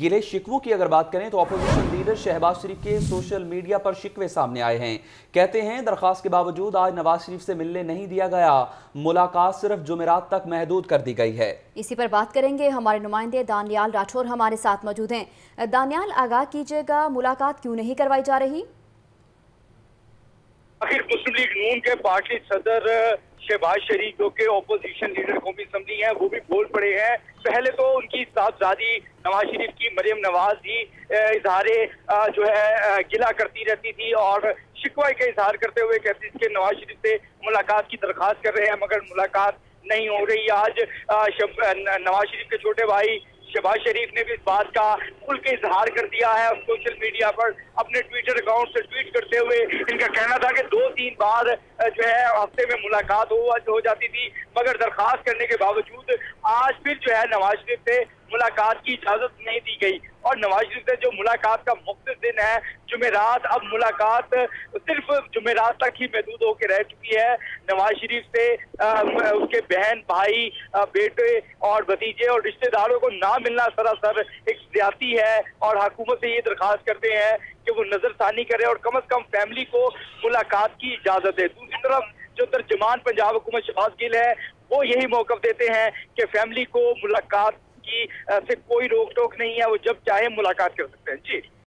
گلے شکووں کی اگر بات کریں تو اپوزیشن لیڈر شہباز شریف کے سوشل میڈیا پر شکوے سامنے آئے ہیں۔ کہتے ہیں درخواست کے باوجود آج نواز شریف سے ملنے نہیں دیا گیا۔ ملاقات صرف جمعرات تک محدود کر دی گئی ہے۔ اسی پر بات کریں گے ہمارے نمائندے دانیال راٹھور۔ ہمارے ساتھ موجود ہیں۔ دانیال آگاہ کیجیے گا ملاقات کیوں نہیں کروائی جا رہی؟ آخر مسلم لیگ نون کے پارٹی صدر شہباز شریف جو کہ اپوزیشن لیڈر قومی اسمبلی ہیں وہ بھی بول پڑے ہیں۔ پہلے تو ان کی صاحبزادی نواز شریف کی مریم نواز ہی اظہار جو ہے گلا کرتی رہتی تھی اور شکوہ کا اظہار کرتے ہوئے کہتی تھی کہ نواز شریف سے ملاقات کی درخواست کر رہے ہیں، مگر ملاقات نہیں ہو رہی۔ آج نواز شریف کے چھوٹے بھائی شہباز شریف نے بھی اس بات کا کھل کے اظہار کر دیا ہے سوشل میڈیا پر اپنے ٹویٹر اکاؤنٹ سے ٹویٹ کرتے ہوئے ان کا کہنا تھا کہ دو تین بار جو ہے، ہفتے میں ملاقات ہو جاتی تھی، مگر درخواست کرنے کے باوجود آج پھر جو ہے نواز شریف سے ملاقات کی اجازت نہیں دی گئی۔ اور نواز شریف سے جو ملاقات کا مختص دن ہے، جمعرات، اب ملاقات صرف جمعرات تک ہی محدود ہو کے رہ چکی ہے۔ نواز شریف سے اس کے بہن، بھائی بیٹے اور بھتیجے اور رشتہ داروں کو نہ ملنا سراسر ایک زیادتی ہے۔ اور حکومت سے یہ درخواست کرتے ہیں کہ وہ نظر ثانی کرے اور کم از کم فیملی کو ملاقات کی اجازت دے دوسری طرف جو ترجمان پنجاب حکومت شباز گل ہے، وہ یہی موقف دیتے ہیں کہ فیملی کو ملاقات کی سے کوئی روک ٹوک نہیں ہے، وہ جب چاہے ملاقات کر سکتے ہیں۔ جی۔